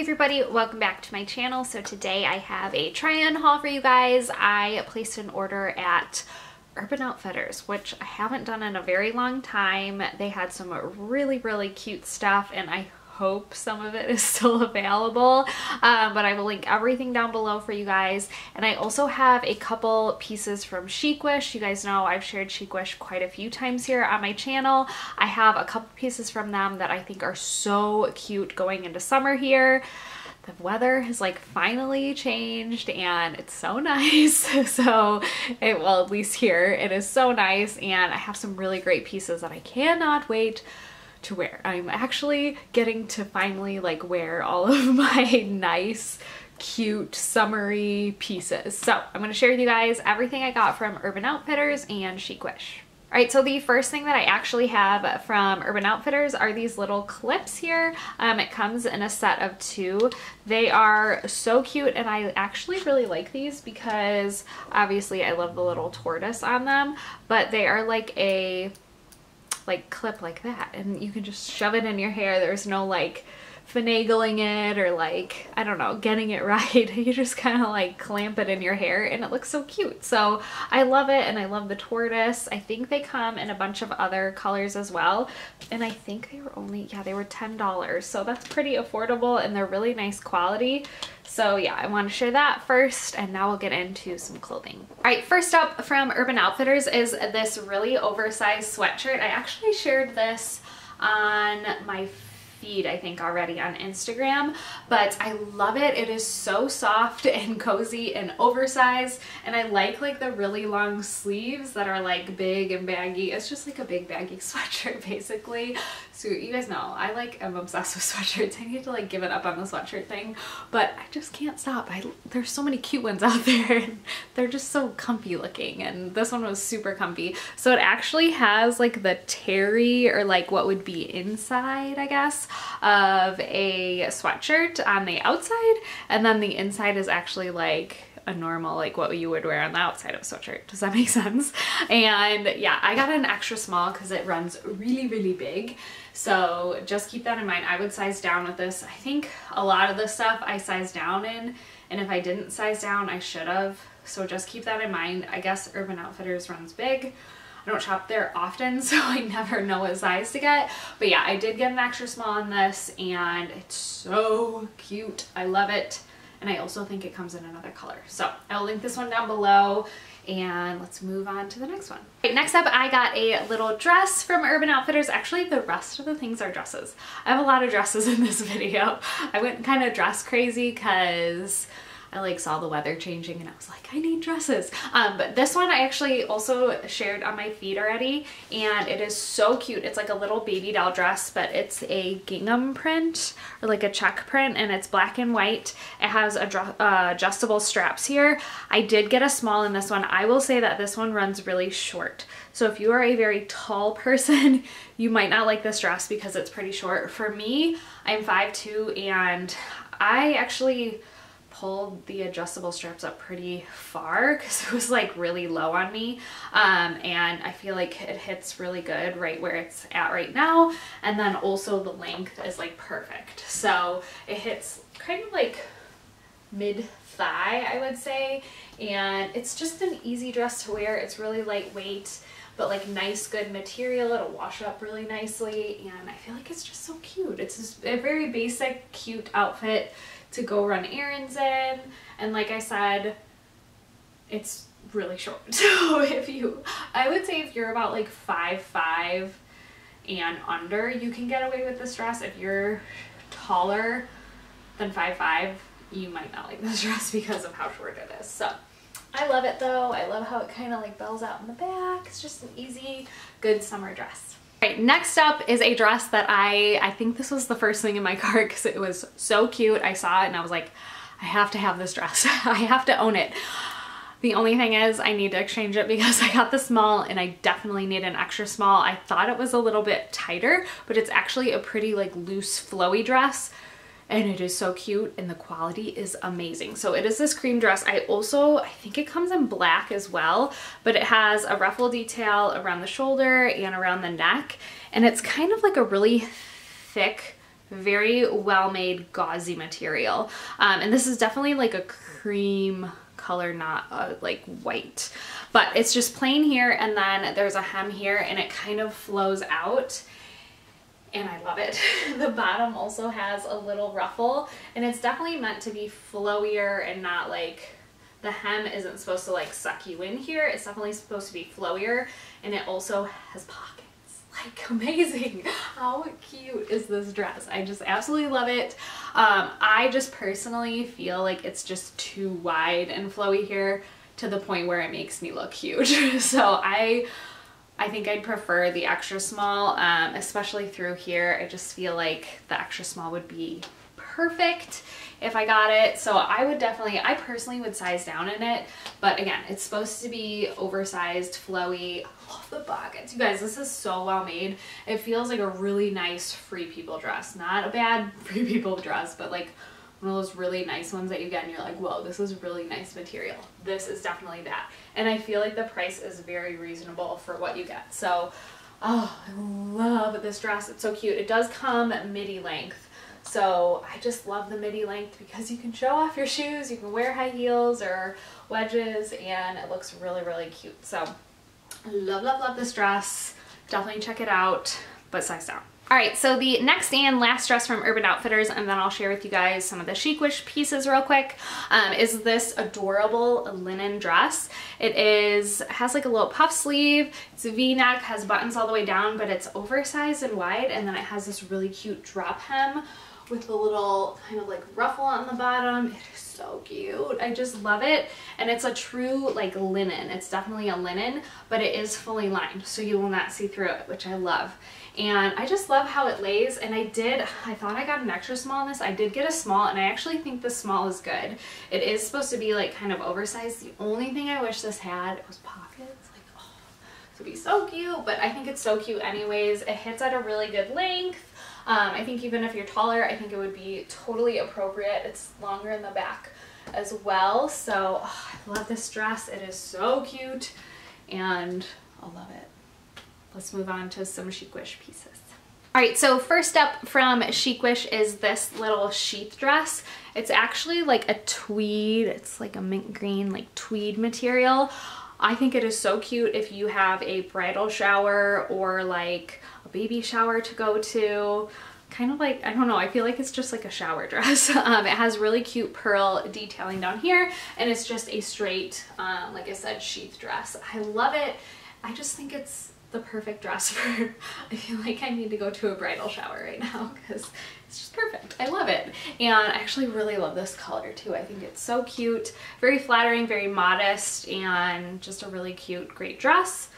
Hey everybody, welcome back to my channel. So today I have a try-on haul for you guys. I placed an order at Urban Outfitters, which I haven't done in a very long time. They had some really, really cute stuff and I hope some of it is still available um, but I will link everything down below for you guys. And I also have a couple pieces from Chicwish you guys know I've shared Chicwish quite a few times here on my channel. I have a couple pieces from them that I think are so cute going into summer here. The weather has like finally changed and it's so nice. So it well at least here it is so nice. And I have some really great pieces that I cannot wait to wear. I'm actually getting to finally like wear all of my nice cute summery pieces. So I'm going to share with you guys everything I got from Urban Outfitters and Chicwish. Alright, so the first thing that I actually have from Urban Outfitters are these little clips here. Um, it comes in a set of two. They are so cute and I actually really like these because obviously I love the little tortoise on them, but they are like a like clip like that and you can just shove it in your hair. There's no like finagling it or like, I don't know, getting it right. You just kind of like clamp it in your hair and it looks so cute. So I love it and I love the tortoise. I think they come in a bunch of other colors as well. And I think they were only, yeah, they were $10. So that's pretty affordable and they're really nice quality. So yeah, I want to share that first and now we'll get into some clothing. All right, first up from Urban Outfitters is this really oversized sweatshirt. I actually shared this on my feed I think already on Instagram but I love it. It is so soft and cozy and oversized and I like like the really long sleeves that are like big and baggy. It's just like a big baggy sweatshirt basically. So you guys know I like am obsessed with sweatshirts. I need to like give it up on the sweatshirt thing but I just can't stop. I there's so many cute ones out there and they're just so comfy looking and this one was super comfy. So it actually has like the terry or like what would be inside I guess of a sweatshirt on the outside and then the inside is actually like a normal like what you would wear on the outside of a sweatshirt. Does that make sense? And yeah I got an extra small because it runs really really big. So just keep that in mind. I would size down with this. I think a lot of the stuff I size down in and if I didn't size down I should have. So just keep that in mind. I guess Urban Outfitters runs big I don't shop there often, so I never know what size to get. But yeah, I did get an extra small on this and it's so cute. I love it. And I also think it comes in another color. So I'll link this one down below and let's move on to the next one. Right, next up, I got a little dress from Urban Outfitters. Actually, the rest of the things are dresses. I have a lot of dresses in this video. I went kind of dress crazy because I like saw the weather changing and I was like, I need dresses. Um, but this one I actually also shared on my feed already and it is so cute. It's like a little baby doll dress, but it's a gingham print or like a check print and it's black and white. It has uh, adjustable straps here. I did get a small in this one. I will say that this one runs really short. So if you are a very tall person, you might not like this dress because it's pretty short. For me, I'm 5'2", and I actually pulled the adjustable straps up pretty far because it was like really low on me. Um, and I feel like it hits really good right where it's at right now. And then also the length is like perfect. So it hits kind of like mid thigh I would say. And it's just an easy dress to wear. It's really lightweight but like nice good material. It'll wash up really nicely. And I feel like it's just so cute. It's just a very basic cute outfit to go run errands in. And like I said, it's really short. So if you, I would say if you're about like five five and under, you can get away with this dress. If you're taller than five five, you might not like this dress because of how short it is. So I love it though. I love how it kind of like bells out in the back. It's just an easy, good summer dress. Right, next up is a dress that I, I think this was the first thing in my cart because it was so cute. I saw it and I was like, I have to have this dress. I have to own it. The only thing is I need to exchange it because I got the small and I definitely need an extra small. I thought it was a little bit tighter, but it's actually a pretty like loose flowy dress and it is so cute and the quality is amazing. So it is this cream dress. I also, I think it comes in black as well, but it has a ruffle detail around the shoulder and around the neck. And it's kind of like a really thick very well made gauzy material. Um, and this is definitely like a cream color, not like white. But it's just plain here and then there's a hem here and it kind of flows out and I love it. the bottom also has a little ruffle and it's definitely meant to be flowier and not like the hem isn't supposed to like suck you in here. It's definitely supposed to be flowier and it also has pockets. Like amazing. How cute is this dress? I just absolutely love it. Um, I just personally feel like it's just too wide and flowy here to the point where it makes me look huge. so I I think I'd prefer the extra small, um, especially through here. I just feel like the extra small would be perfect if I got it. So I would definitely, I personally would size down in it. But again, it's supposed to be oversized, flowy. I love the pockets. You guys, this is so well made. It feels like a really nice free people dress. Not a bad free people dress, but like one of those really nice ones that you get and you're like, whoa, this is really nice material. This is definitely that. And I feel like the price is very reasonable for what you get. So, oh, I love this dress. It's so cute. It does come midi length. So I just love the midi length because you can show off your shoes, you can wear high heels or wedges and it looks really, really cute. So love, love, love this dress. Definitely check it out, but size down. All right, so the next and last dress from Urban Outfitters, and then I'll share with you guys some of the Chicwish pieces real quick, um, is this adorable linen dress. It is has like a little puff sleeve, it's a v-neck, has buttons all the way down, but it's oversized and wide, and then it has this really cute drop hem with a little kind of like ruffle on the bottom. It is so cute. I just love it. And it's a true like linen. It's definitely a linen, but it is fully lined, so you will not see through it, which I love and I just love how it lays and I did I thought I got an extra small in this. I did get a small and I actually think the small is good. It is supposed to be like kind of oversized. The only thing I wish this had was pockets like oh this would be so cute but I think it's so cute anyways. It hits at a really good length. Um, I think even if you're taller I think it would be totally appropriate. It's longer in the back as well. So oh, I love this dress. It is so cute and I love it let's move on to some Chicwish pieces. All right, so first up from Chicwish is this little sheath dress. It's actually like a tweed, it's like a mint green, like tweed material. I think it is so cute if you have a bridal shower or like a baby shower to go to. Kind of like, I don't know, I feel like it's just like a shower dress. Um, it has really cute pearl detailing down here and it's just a straight, um, like I said, sheath dress. I love it. I just think it's the perfect dress for, I feel like I need to go to a bridal shower right now because it's just perfect. I love it. And I actually really love this color too. I think it's so cute, very flattering, very modest, and just a really cute, great dress.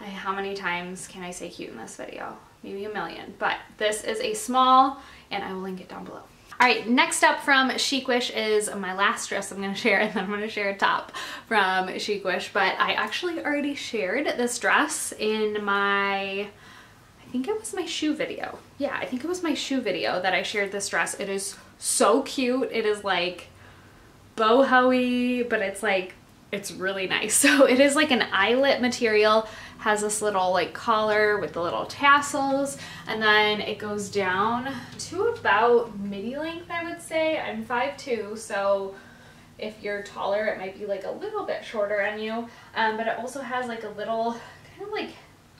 I, how many times can I say cute in this video? Maybe a million, but this is a small and I will link it down below. All right, next up from Chicwish is my last dress I'm gonna share, and then I'm gonna share a top from Chicwish, but I actually already shared this dress in my, I think it was my shoe video. Yeah, I think it was my shoe video that I shared this dress. It is so cute. It is like boho-y, but it's like, it's really nice. So it is like an eyelet material has this little like collar with the little tassels and then it goes down to about midi length I would say. I'm 5'2", so if you're taller it might be like a little bit shorter on you um, but it also has like a little kind of like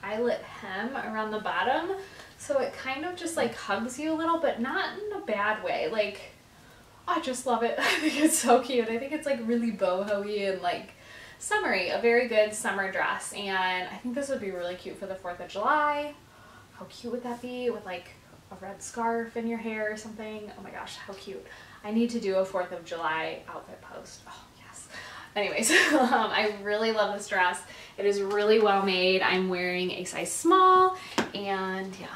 eyelet hem around the bottom so it kind of just like hugs you a little but not in a bad way like I just love it. I think it's so cute. I think it's like really boho-y and like summery, a very good summer dress. And I think this would be really cute for the 4th of July. How cute would that be with like a red scarf in your hair or something? Oh my gosh, how cute. I need to do a 4th of July outfit post. Oh yes. Anyways, um, I really love this dress. It is really well made. I'm wearing a size small and yeah,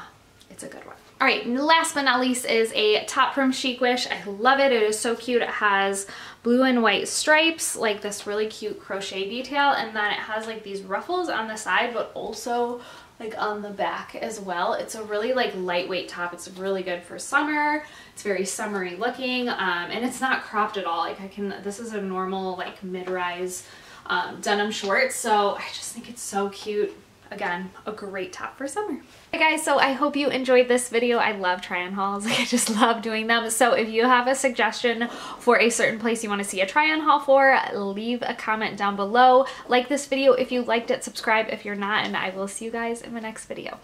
it's a good one. All right, last but not least is a top from Chicwish. I love it. It is so cute. It has blue and white stripes, like this really cute crochet detail, and then it has like these ruffles on the side, but also like on the back as well. It's a really like lightweight top. It's really good for summer. It's very summery looking, um, and it's not cropped at all. Like I can, this is a normal like mid-rise um, denim short, so I just think it's so cute. Again, a great top for summer. Hey guys, so I hope you enjoyed this video. I love try-on hauls. Like, I just love doing them. So if you have a suggestion for a certain place you want to see a try-on haul for, leave a comment down below. Like this video if you liked it, subscribe if you're not, and I will see you guys in my next video.